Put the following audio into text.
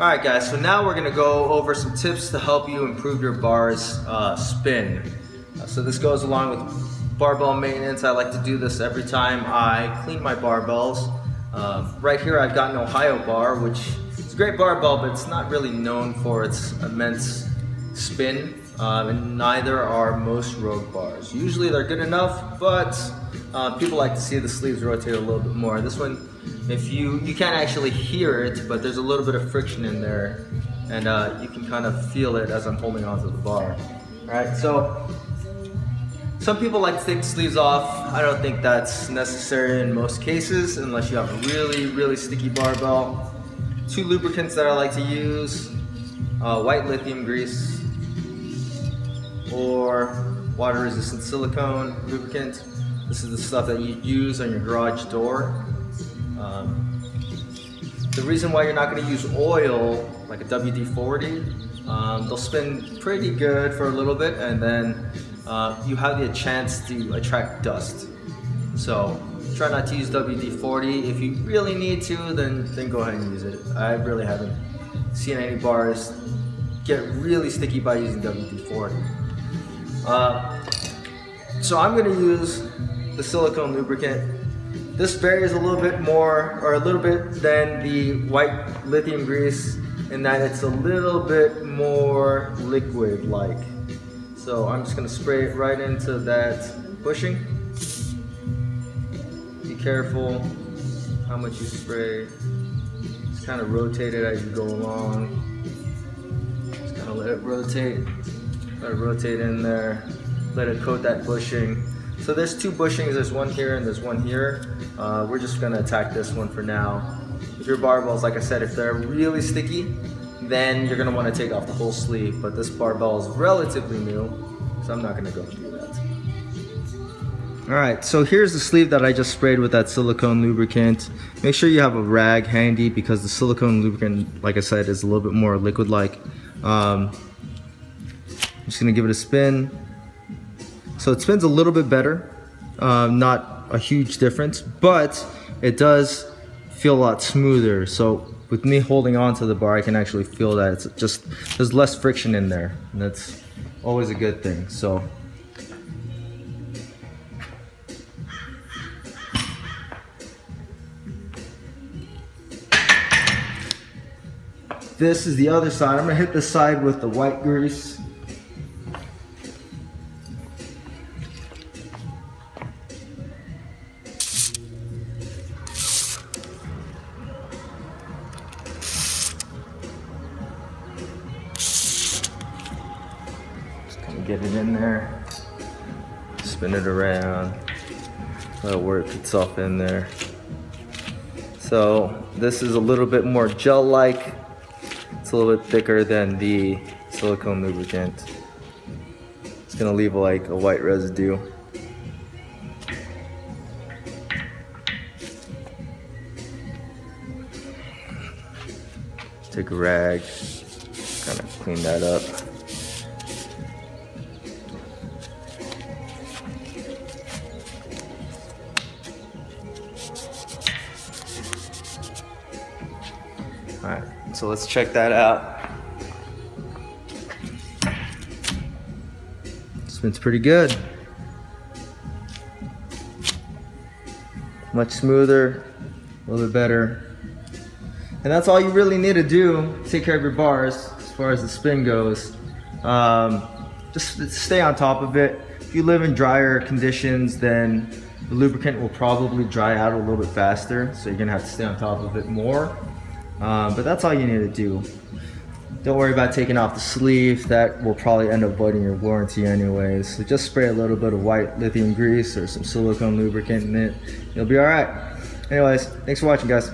Alright guys, so now we're to go over some tips to help you improve your bar's uh, spin. Uh, so this goes along with barbell maintenance. I like to do this every time I clean my barbells. Uh, right here I've got an Ohio bar, which is a great barbell, but it's not really known for its immense spin. Um, and neither are most Rogue bars. Usually they're good enough, but uh, people like to see the sleeves rotate a little bit more. This one, if you, you can't actually hear it, but there's a little bit of friction in there, and uh, you can kind of feel it as I'm holding onto the bar. All right, so some people like to take the sleeves off. I don't think that's necessary in most cases, unless you have a really, really sticky barbell. Two lubricants that I like to use, uh, white lithium grease, or water resistant silicone lubricant. This is the stuff that you use on your garage door. Um, the reason why you're not going to use oil like a WD-40, um, they'll spin pretty good for a little bit and then uh, you have the chance to attract dust. So try not to use WD-40. If you really need to, then, then go ahead and use it. I really haven't seen any bars get really sticky by using WD-40. Uh, so I'm gonna use the silicone lubricant. This varies a little bit more, or a little bit than the white lithium grease in that it's a little bit more liquid-like. So I'm just gonna spray it right into that bushing. Be careful how much you spray. Just kind of rotate it as you go along. Just kind of let it rotate. Rotate in there. Let it coat that bushing. So there's two bushings, there's one here and there's one here. Uh, we're just gonna attack this one for now. If your barbells, like I said, if they're really sticky, then you're gonna wanna take off the whole sleeve, but this barbell is relatively new, so I'm not gonna go do that. All right, so here's the sleeve that I just sprayed with that silicone lubricant. Make sure you have a rag handy because the silicone lubricant, like I said, is a little bit more liquid-like. Um, just gonna give it a spin. So it spins a little bit better, um, not a huge difference, but it does feel a lot smoother. So with me holding on to the bar, I can actually feel that it's just, there's less friction in there. And that's always a good thing. So this is the other side. I'm gonna hit the side with the white grease. Get it in there, spin it around, let it work itself in there. So this is a little bit more gel-like. It's a little bit thicker than the silicone lubricant. It's gonna leave like a white residue. Take a rag, kind of clean that up. All right, so let's check that out. Spins pretty good. Much smoother, a little bit better. And that's all you really need to do take care of your bars as far as the spin goes. Um, just stay on top of it. If you live in drier conditions, then the lubricant will probably dry out a little bit faster. So you're gonna have to stay on top of it more. Um, but that's all you need to do. Don't worry about taking off the sleeve. That will probably end up voiding your warranty anyways. So just spray a little bit of white lithium grease or some silicone lubricant in it. You'll be all right. Anyways, thanks for watching guys.